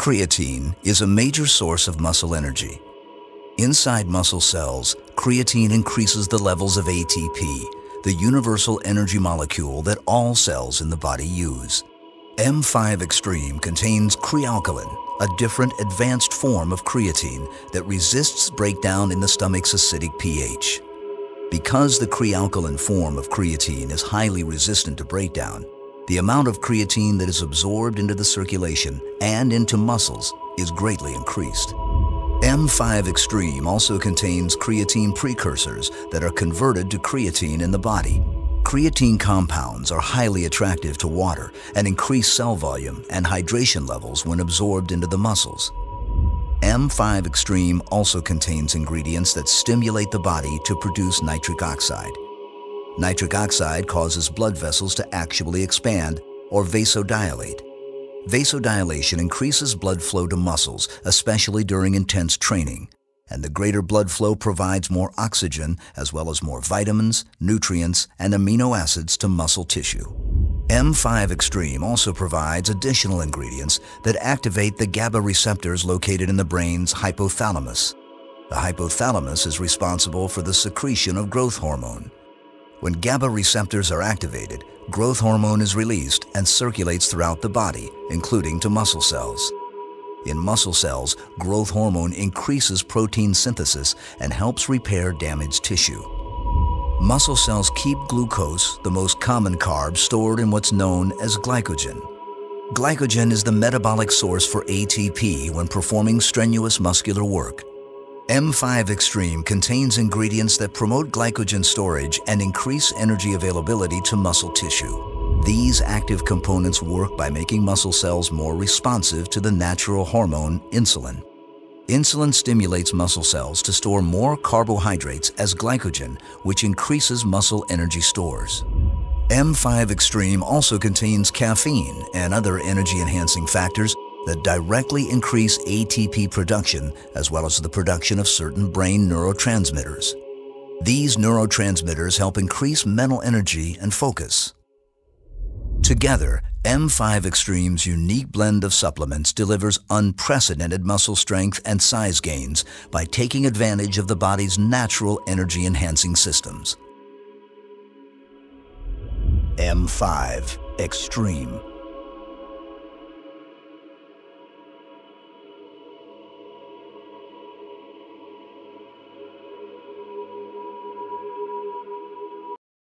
Creatine is a major source of muscle energy. Inside muscle cells, creatine increases the levels of ATP, the universal energy molecule that all cells in the body use. M5 Extreme contains Kre-Alkalyn, a different advanced form of creatine that resists breakdown in the stomach's acidic pH. Because the Kre-Alkalyn form of creatine is highly resistant to breakdown, the amount of creatine that is absorbed into the circulation and into muscles is greatly increased. M5 Extreme also contains creatine precursors that are converted to creatine in the body. Creatine compounds are highly attractive to water and increase cell volume and hydration levels when absorbed into the muscles. M5 Extreme also contains ingredients that stimulate the body to produce nitric oxide. Nitric oxide causes blood vessels to actually expand or vasodilate. Vasodilation increases blood flow to muscles, especially during intense training, and the greater blood flow provides more oxygen as well as more vitamins, nutrients, and amino acids to muscle tissue. M5 Extreme also provides additional ingredients that activate the GABA receptors located in the brain's hypothalamus. The hypothalamus is responsible for the secretion of growth hormone. When GABA receptors are activated, growth hormone is released and circulates throughout the body, including to muscle cells. In muscle cells, growth hormone increases protein synthesis and helps repair damaged tissue. Muscle cells keep glucose, the most common carb, stored in what's known as glycogen. Glycogen is the metabolic source for ATP when performing strenuous muscular work. M5 Extreme contains ingredients that promote glycogen storage and increase energy availability to muscle tissue. These active components work by making muscle cells more responsive to the natural hormone insulin. Insulin stimulates muscle cells to store more carbohydrates as glycogen, which increases muscle energy stores. M5 Extreme also contains caffeine and other energy-enhancing factors that directly increase ATP production as well as the production of certain brain neurotransmitters. These neurotransmitters help increase mental energy and focus. Together, M5 Extreme's unique blend of supplements delivers unprecedented muscle strength and size gains by taking advantage of the body's natural energy-enhancing systems. M5 Extreme